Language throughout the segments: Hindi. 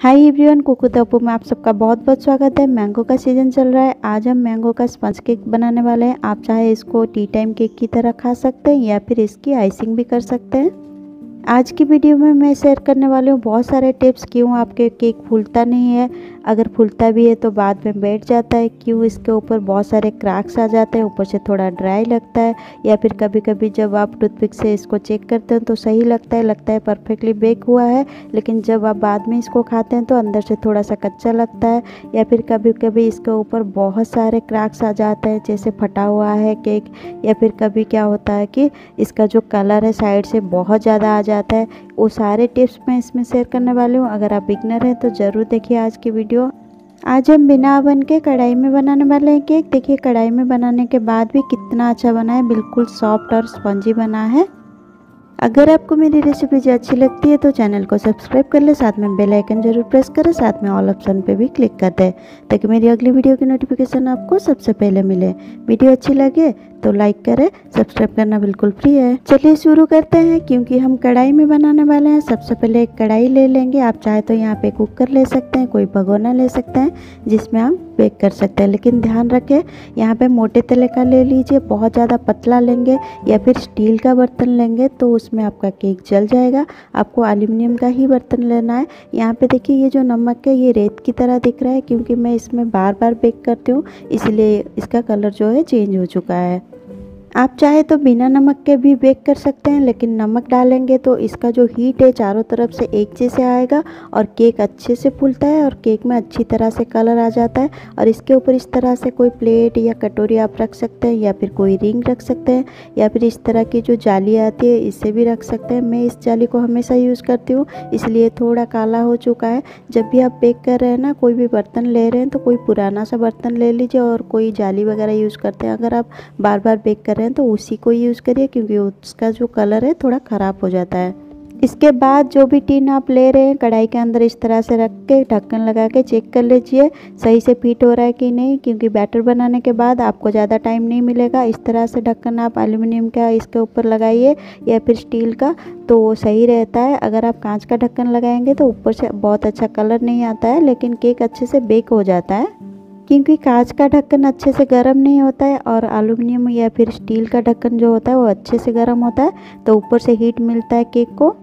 हाय एवरीवन कुकू तपू में आप सबका बहुत बहुत स्वागत है। मैंगो का सीज़न चल रहा है। आज हम मैंगो का स्पंज केक बनाने वाले हैं। आप चाहे इसको टी टाइम केक की तरह खा सकते हैं या फिर इसकी आइसिंग भी कर सकते हैं। आज की वीडियो में मैं शेयर करने वाली हूँ बहुत सारे टिप्स क्यों आपके केक फूलता नहीं है अगर फूलता भी है तो बाद में बैठ जाता है क्यों इसके ऊपर बहुत सारे क्रैक्स आ जाते हैं, ऊपर से थोड़ा ड्राई लगता है, या फिर कभी कभी जब आप टूथपिक से इसको चेक करते हैं तो सही लगता है लगता है परफेक्टली बेक हुआ है, लेकिन जब आप बाद में इसको खाते हैं तो अंदर से थोड़ा सा कच्चा लगता है, या फिर कभी कभी इसके ऊपर बहुत सारे क्रैक्स आ जाते हैं, जैसे फटा हुआ है केक, या फिर कभी क्या होता है कि इसका जो कलर है साइड से बहुत ज़्यादा आ जाता है, वो सारे टिप्स मैं इसमें शेयर करने वाली हूँ, अगर आप बिगनर हैं तो ज़रूर देखिए आज की वीडियो। आज हम बिना ओवन के कढ़ाई में बनाने वाले हैं केक। देखिए, कढ़ाई में बनाने के बाद भी कितना अच्छा बना है। बिल्कुल सॉफ्ट और स्पंजी बना है। अगर आपको मेरी रेसिपीज़ अच्छी लगती है तो चैनल को सब्सक्राइब कर ले। साथ में बेल आइकन ज़रूर प्रेस करें। साथ में ऑल ऑप्शन पे भी क्लिक कर दें, ताकि मेरी अगली वीडियो की नोटिफिकेशन आपको सबसे पहले मिले। वीडियो अच्छी लगे तो लाइक करें सब्सक्राइब करना बिल्कुल फ्री है। चलिए शुरू करते हैं, क्योंकि हम कढ़ाई में बनाने वाले हैं। सबसे पहले एक कढ़ाई ले लेंगे। आप चाहे तो यहाँ पे कुकर ले सकते हैं, कोई भगोना ले सकते हैं, जिसमें हम बेक कर सकते हैं। लेकिन ध्यान रखें, यहाँ पे मोटे तले का ले लीजिए, बहुत ज़्यादा पतला लेंगे या फिर स्टील का बर्तन लेंगे तो उसमें आपका केक जल जाएगा। आपको एल्यूमिनियम का ही बर्तन लेना है। यहाँ पे देखिए, ये जो नमक है, ये रेत की तरह दिख रहा है, क्योंकि मैं इसमें बार बार बेक करती हूँ, इसलिए इसका कलर जो है चेंज हो चुका है। आप चाहे तो बिना नमक के भी बेक कर सकते हैं, लेकिन नमक डालेंगे तो इसका जो हीट है चारों तरफ़ से एक जैसे आएगा और केक अच्छे से फूलता है और केक में अच्छी तरह से कलर आ जाता है और इसके ऊपर इस तरह से कोई प्लेट या कटोरी आप रख सकते हैं या फिर कोई रिंग रख सकते हैं या फिर इस तरह की जो जाली आती है इससे भी रख सकते हैं। मैं इस जाली को हमेशा यूज़ करती हूँ, इसलिए थोड़ा काला हो चुका है। जब भी आप बेक कर रहे हैं ना, कोई भी बर्तन ले रहे हैं तो कोई पुराना सा बर्तन ले लीजिए और कोई जाली वगैरह यूज़ करते हैं। अगर आप बार बार बेक कर रहे हैं तो उसी को यूज़ करिए क्योंकि उसका जो कलर है थोड़ा ख़राब हो जाता है। इसके बाद जो भी टीन आप ले रहे हैं, कढ़ाई के अंदर इस तरह से रख के, ढक्कन लगा के चेक कर लीजिए, सही से फिट हो रहा है कि नहीं, क्योंकि बैटर बनाने के बाद आपको ज़्यादा टाइम नहीं मिलेगा। इस तरह से ढक्कन आप एल्यूमिनियम का इसके ऊपर लगाइए या फिर स्टील का तो वो सही रहता है। अगर आप कांच का ढक्कन लगाएँगे तो ऊपर से बहुत अच्छा कलर नहीं आता है, लेकिन केक अच्छे से बेक हो जाता है। क्योंकि कांच का ढक्कन अच्छे से गर्म नहीं होता है और एलुमिनियम या फिर स्टील का ढक्कन जो होता है वो अच्छे से गर्म होता है तो ऊपर से हीट मिलता है केक को।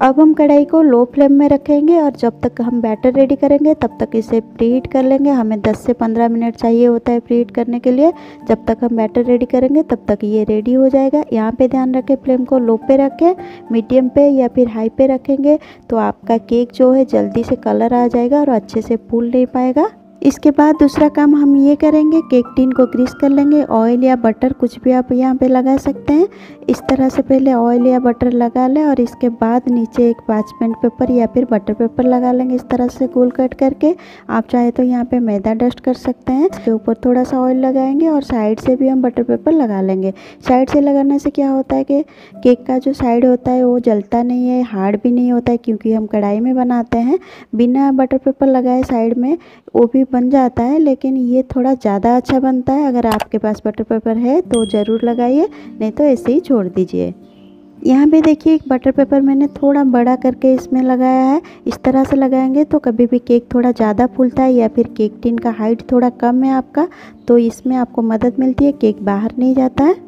अब हम कढ़ाई को लो फ्लेम में रखेंगे और जब तक हम बैटर रेडी करेंगे, तब तक इसे प्रीहीट कर लेंगे। हमें 10 से 15 मिनट चाहिए होता है प्रीहीट करने के लिए। जब तक हम बैटर रेडी करेंगे, तब तक ये रेडी हो जाएगा। यहाँ पे ध्यान रखें फ्लेम को लो पे रखें मीडियम पे या फिर हाई पे रखेंगे तो आपका केक जो है जल्दी से कलर आ जाएगा और अच्छे से फूल नहीं पाएगा। इसके बाद दूसरा काम हम ये करेंगे केक टिन को ग्रीस कर लेंगे। ऑयल या बटर कुछ भी आप यहाँ पे लगा सकते हैं। इस तरह से पहले ऑयल या बटर लगा लें और इसके बाद नीचे एक पाँचमेंट पेपर या फिर बटर पेपर लगा लेंगे इस तरह से गोल कट करके। आप चाहे तो यहाँ पे मैदा डस्ट कर सकते हैं। इसके ऊपर थोड़ा सा ऑयल लगाएँगे और साइड से भी हम बटर पेपर लगा लेंगे। साइड से लगाने से क्या होता है कि केक का जो साइड होता है वो जलता नहीं है, हार्ड भी नहीं होता है क्योंकि हम कढ़ाई में बनाते हैं। बिना बटर पेपर लगाए साइड में, वो भी बन जाता है, लेकिन ये थोड़ा ज़्यादा अच्छा बनता है। अगर आपके पास बटर पेपर है तो ज़रूर लगाइए, नहीं तो ऐसे ही छोड़ दीजिए। यहाँ पे देखिए, एक बटर पेपर मैंने थोड़ा बड़ा करके इसमें लगाया है। इस तरह से लगाएँगे तो कभी भी केक थोड़ा ज़्यादा फूलता है या फिर केक टिन का हाइट थोड़ा कम है आपका तो इसमें आपको मदद मिलती है, केक बाहर नहीं जाता है।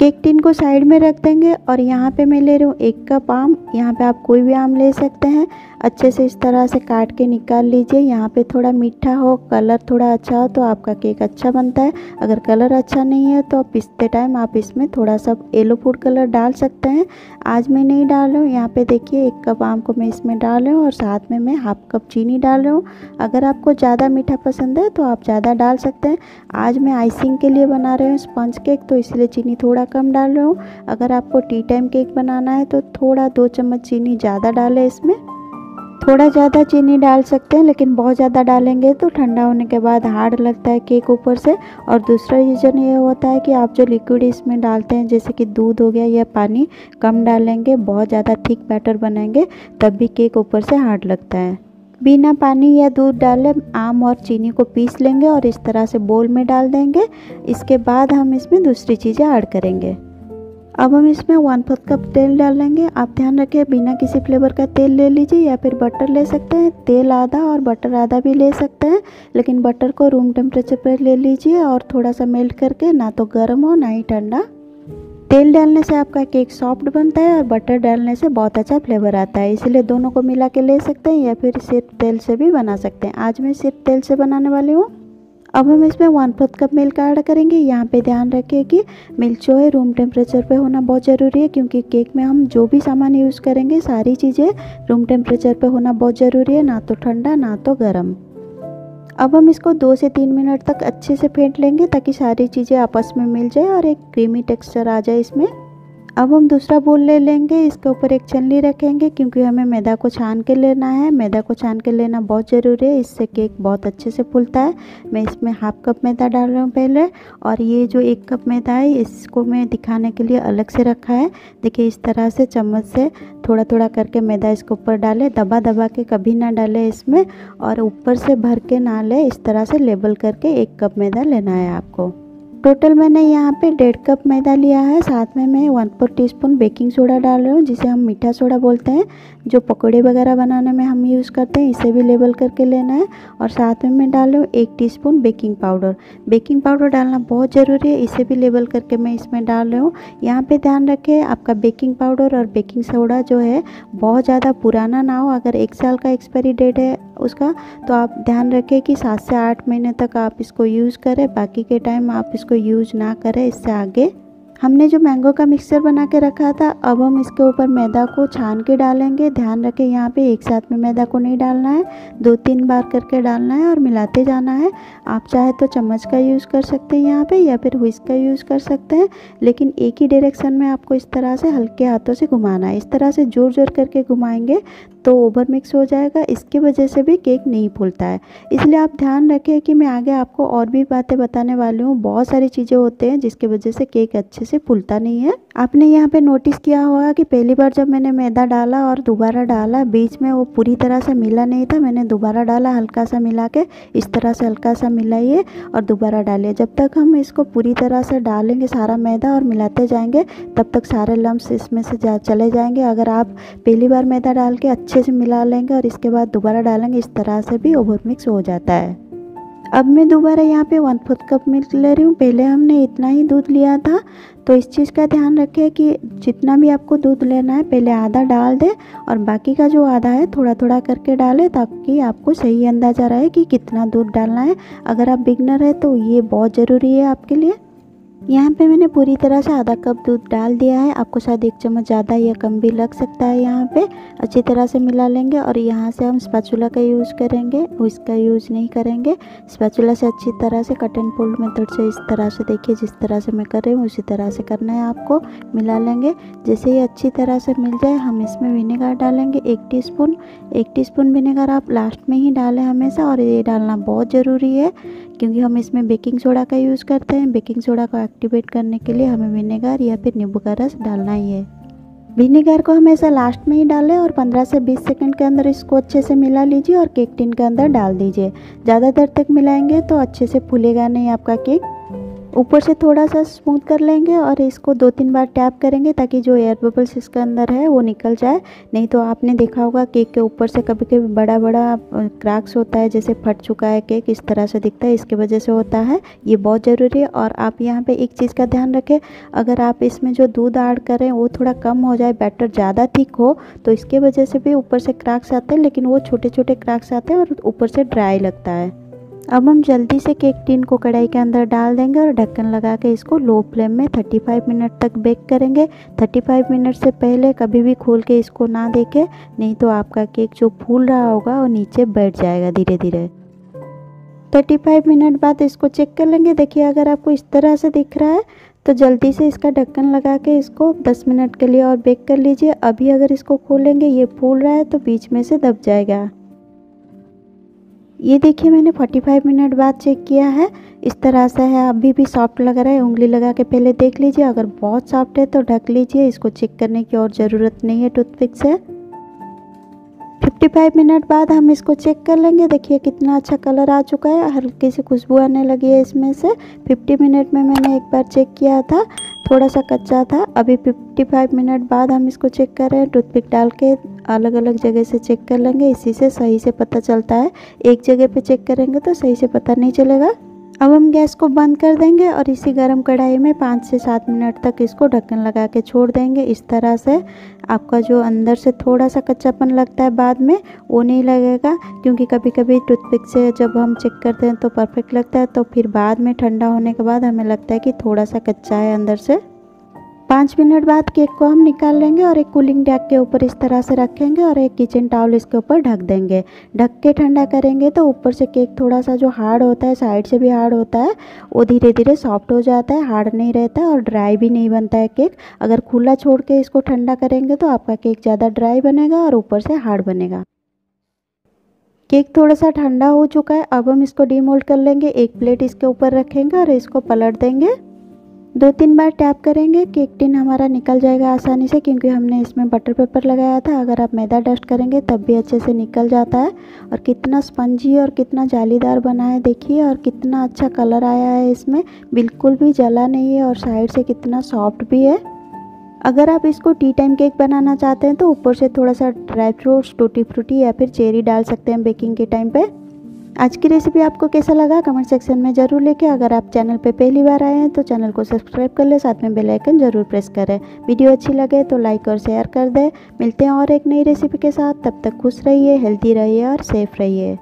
केक टिन को साइड में रख देंगे और यहाँ पे मैं ले रही हूँ एक कप आम। यहाँ पे आप कोई भी आम ले सकते हैं। अच्छे से इस तरह से काट के निकाल लीजिए। यहाँ पे थोड़ा मीठा हो, कलर थोड़ा अच्छा हो तो आपका केक अच्छा बनता है। अगर कलर अच्छा नहीं है तो पिसते टाइम आप इसमें थोड़ा सा येलो फ़ूड कलर डाल सकते हैं। आज मैं नहीं डाल रही हूँ। यहाँ पे देखिए, एक कप आम को मैं इसमें डाल रही हूँ और साथ में मैं हाफ़ कप चीनी डाल रही हूँ। अगर आपको ज़्यादा मीठा पसंद है तो आप ज़्यादा डाल सकते हैं। आज मैं आइसिंग के लिए बना रही हूँ स्पंज केक तो इसलिए चीनी थोड़ा कम डाल रही हूँ। अगर आपको टी टाइम केक बनाना है तो थोड़ा दो चम्मच चीनी ज़्यादा डालें इसमें। थोड़ा ज़्यादा चीनी डाल सकते हैं, लेकिन बहुत ज़्यादा डालेंगे तो ठंडा होने के बाद हार्ड लगता है केक ऊपर से। और दूसरा रीज़न ये होता है कि आप जो लिक्विड इसमें डालते हैं, जैसे कि दूध हो गया या पानी, कम डालेंगे, बहुत ज़्यादा थिक बैटर बनाएँगे, तब भी केक ऊपर से हार्ड लगता है। बिना पानी या दूध डाले आम और चीनी को पीस लेंगे और इस तरह से बोल में डाल देंगे। इसके बाद हम इसमें दूसरी चीज़ें ऐड करेंगे। अब हम इसमें वन फोर्थ कप तेल डाल लेंगे आप ध्यान रखें बिना किसी फ्लेवर का तेल ले लीजिए या फिर बटर ले सकते हैं। तेल आधा और बटर आधा भी ले सकते हैं, लेकिन बटर को रूम टेम्परेचर पर ले लीजिए और थोड़ा सा मेल्ट करके, ना तो गर्म हो, ना ही ठंडा। तेल डालने से आपका केक सॉफ्ट बनता है और बटर डालने से बहुत अच्छा फ्लेवर आता है। इसलिए दोनों को मिला के ले सकते हैं या फिर सिर्फ़ तेल से भी बना सकते हैं। आज मैं सिर्फ़ तेल से बनाने वाली हूँ। अब हम इसमें one fourth cup milk add करेंगे। यहाँ पे ध्यान रखिए कि मिल्क जो है रूम टेम्परेचर पे होना बहुत ज़रूरी है, क्योंकि केक में हम जो भी सामान यूज़ करेंगे, सारी चीज़ें रूम टेम्परेचर पे होना बहुत ज़रूरी है, ना तो ठंडा, ना तो गर्म। अब हम इसको दो से तीन मिनट तक अच्छे से फेंट लेंगे ताकि सारी चीज़ें आपस में मिल जाए और एक क्रीमी टेक्सचर आ जाए इसमें। अब हम दूसरा बोल ले लेंगे, इसके ऊपर एक चलनी रखेंगे, क्योंकि हमें मैदा को छान के लेना है। मैदा को छान के लेना बहुत ज़रूरी है, इससे केक बहुत अच्छे से फूलता है। मैं इसमें हाफ़ कप मैदा डाल रहा हूँ पहले, और ये जो एक कप मैदा है, इसको मैं दिखाने के लिए अलग से रखा है। देखिए, इस तरह से चम्मच से थोड़ा थोड़ा करके मैदा इसके ऊपर डाले। दबा दबा के कभी ना डाले इसमें, और ऊपर से भर के ना ले। इस तरह से लेबल करके एक कप मैदा लेना है आपको। टोटल मैंने यहाँ पे डेढ़ कप मैदा लिया है। साथ में मैं one four teaspoon baking soda डाल रही हूँ, जिसे हम मीठा सोडा बोलते हैं, जो पकौड़े वगैरह बनाने में हम यूज़ करते हैं, इसे भी लेबल करके लेना है। और साथ में मैं डाल रही हूँ एक teaspoon baking powder baking powder डालना बहुत ज़रूरी है, इसे भी लेबल करके मैं इसमें डाल रही हूँ। यहाँ पर ध्यान रखें, आपका बेकिंग पाउडर और बेकिंग सोडा जो है, बहुत ज़्यादा पुराना ना हो, अगर एक साल का एक्सपायरी डेट है उसका। तो आप ध्यान रखें कि सात से आठ महीने तक आप इसको यूज़ करें, बाकी के टाइम आप इसको यूज़ ना करें, इससे आगे। हमने जो मैंगो का मिक्सचर बना के रखा था, अब हम इसके ऊपर मैदा को छान के डालेंगे। ध्यान रखें, यहाँ पे एक साथ में मैदा को नहीं डालना है, दो तीन बार करके डालना है और मिलाते जाना है। आप चाहे तो चम्मच का यूज़ कर सकते हैं यहाँ पे, या फिर हुइस्क का यूज़ कर सकते हैं, लेकिन एक ही डायरेक्शन में आपको इस तरह से हल्के हाथों से घुमाना है। इस तरह से ज़ोर ज़ोर करके घुमाएँगे तो ओवर मिक्स हो जाएगा। इसके वजह से भी केक नहीं फूलता है। इसलिए आप ध्यान रखें कि मैं आगे आपको और भी बातें बताने वाली हूँ। बहुत सारी चीज़ें होते हैं जिसकी वजह से केक अच्छे से फूलता नहीं है। आपने यहाँ पे नोटिस किया होगा कि पहली बार जब मैंने मैदा डाला और दोबारा डाला, बीच में वो पूरी तरह से मिला नहीं था, मैंने दोबारा डाला, हल्का सा मिला के इस तरह से हल्का सा मिलाइए और दोबारा डालिए। जब तक हम इसको पूरी तरह से डालेंगे सारा मैदा और मिलाते जाएँगे, तब तक सारे लम्ब इसमें से जा, चले जाएँगे। अगर आप पहली बार मैदा डाल के अच्छे से मिला लेंगे और इसके बाद दोबारा डालेंगे, इस तरह से भी ओवर मिक्स हो जाता है। अब मैं दोबारा यहाँ पे वन फोर्थ कप मिल्क ले रही हूँ। पहले हमने इतना ही दूध लिया था। तो इस चीज़ का ध्यान रखें कि जितना भी आपको दूध लेना है, पहले आधा डाल दें और बाकी का जो आधा है थोड़ा थोड़ा करके डालें ताकि आपको सही अंदाज़ा रहे कि कितना दूध डालना है। अगर आप बिगनर है तो ये बहुत ज़रूरी है आपके लिए। यहाँ पे मैंने पूरी तरह से आधा कप दूध डाल दिया है। आपको शायद एक चम्मच ज़्यादा या कम भी लग सकता है यहाँ पे। अच्छी तरह से मिला लेंगे और यहाँ से हम स्पैचुला का यूज़ करेंगे। उसका यूज़ नहीं करेंगे। स्पैचुला से अच्छी तरह से कट एंड फोल्ड मेथड से इस तरह से देखिए, जिस तरह से मैं कर रही हूँ, उसी तरह से करना है आपको। मिला लेंगे। जैसे ये अच्छी तरह से मिल जाए, हम इसमें विनेगर डालेंगे एक टी एक टी विनेगर आप लास्ट में ही डालें हमेशा और ये डालना बहुत ज़रूरी है। क्योंकि हम इसमें बेकिंग सोडा का यूज़ करते हैं। बेकिंग सोडा को एक्टिवेट करने के लिए हमें विनेगर या फिर नींबू का रस डालना ही है। विनेगर को हमेशा लास्ट में ही डालें और 15 से 20 सेकंड के अंदर इसको अच्छे से मिला लीजिए और केक टिन के अंदर डाल दीजिए। ज़्यादा देर तक मिलाएँगे तो अच्छे से फूलेगा नहीं आपका केक। ऊपर से थोड़ा सा स्मूथ कर लेंगे और इसको दो तीन बार टैप करेंगे ताकि जो एयर बबल्स इसके अंदर है वो निकल जाए। नहीं तो आपने देखा होगा केक के ऊपर से कभी कभी बड़ा बड़ा क्रैक्स होता है, जैसे फट चुका है केक, इस तरह से दिखता है, इसके वजह से होता है। ये बहुत ज़रूरी है और आप यहाँ पर एक चीज़ का ध्यान रखें, अगर आप इसमें जो दूध ऐड करें, वो थोड़ा कम हो जाए बैटर ज़्यादा थिक हो तो इसके वजह से भी ऊपर से क्रैक्स आते हैं, लेकिन वो छोटे छोटे क्रैक्स आते हैं और ऊपर से ड्राई लगता है। अब हम जल्दी से केक टिन को कढ़ाई के अंदर डाल देंगे और ढक्कन लगा के इसको लो फ्लेम में 35 मिनट तक बेक करेंगे। 35 मिनट से पहले कभी भी खोल के इसको ना देखें, नहीं तो आपका केक जो फूल रहा होगा वो नीचे बैठ जाएगा धीरे धीरे 35 मिनट बाद इसको चेक कर लेंगे। देखिए, अगर आपको इस तरह से दिख रहा है तो जल्दी से इसका ढक्कन लगा के इसको 10 मिनट के लिए और बेक कर लीजिए। अभी अगर इसको खोलेंगे, ये फूल रहा है तो बीच में से दब जाएगा। ये देखिए मैंने 45 मिनट बाद चेक किया है। इस तरह से है। अभी भी सॉफ्ट लग रहा है। उंगली लगा के पहले देख लीजिए। अगर बहुत सॉफ्ट है तो ढक लीजिए। इसको चेक करने की और ज़रूरत नहीं है टूथपिक से। 55 मिनट बाद हम इसको चेक कर लेंगे। देखिए कितना अच्छा कलर आ चुका है। हल्की सी खुशबू आने लगी है इसमें से। 50 मिनट में मैंने एक बार चेक किया था। थोड़ा सा कच्चा था। अभी 55 मिनट बाद हम इसको चेक कर रहे हैं। टूथपिक डाल के अलग अलग जगह से चेक कर लेंगे। इसी से सही से पता चलता है। एक जगह पे चेक करेंगे तो सही से पता नहीं चलेगा। अब हम गैस को बंद कर देंगे और इसी गरम कढ़ाई में पाँच से सात मिनट तक इसको ढक्कन लगा के छोड़ देंगे। इस तरह से आपका जो अंदर से थोड़ा सा कच्चापन लगता है बाद में, वो नहीं लगेगा, क्योंकि कभी कभी टूथपिक से जब हम चेक करते हैं तो परफेक्ट लगता है तो फिर बाद में ठंडा होने के बाद हमें लगता है कि थोड़ा सा कच्चा है अंदर से। पाँच मिनट बाद केक को हम निकाल लेंगे और एक कूलिंग डैग के ऊपर इस तरह से रखेंगे और एक किचन टावल इसके ऊपर ढक देंगे। ढक के ठंडा करेंगे तो ऊपर से केक थोड़ा सा जो हार्ड होता है साइड से भी हार्ड होता है, वो धीरे धीरे सॉफ्ट हो जाता है हार्ड नहीं रहता और ड्राई भी नहीं बनता है केक। अगर खुला छोड़ के इसको ठंडा करेंगे तो आपका केक ज़्यादा ड्राई बनेगा और ऊपर से हार्ड बनेगा। केक थोड़ा सा ठंडा हो चुका है, अब हम इसको डीमोल्ड कर लेंगे। एक प्लेट इसके ऊपर रखेंगे और इसको पलट देंगे। दो तीन बार टैप करेंगे केक टिन हमारा निकल जाएगा आसानी से, क्योंकि हमने इसमें बटर पेपर लगाया था। अगर आप मैदा डस्ट करेंगे, तब भी अच्छे से निकल जाता है। और कितना स्पंजी और कितना जालीदार बना है, देखिए, और कितना अच्छा कलर आया है इसमें। बिल्कुल भी जला नहीं है और साइड से कितना सॉफ्ट भी है। अगर आप इसको टी टाइम केक बनाना चाहते हैं तो ऊपर से थोड़ा सा ड्राई फ्रूट्स टूटी फ्रूटी या फिर चेरी डाल सकते हैं बेकिंग के टाइम पे। आज की रेसिपी आपको कैसा लगा? कमेंट सेक्शन में ज़रूर लिखें। अगर आप चैनल पर पहली बार आए हैं तो चैनल को सब्सक्राइब कर लें। साथ में बेल आइकन ज़रूर प्रेस करें। वीडियो अच्छी लगे तो लाइक और शेयर कर दें। मिलते हैं और एक नई रेसिपी के साथ। तब तक खुश रहिए हेल्दी रहिए और सेफ़ रहिए।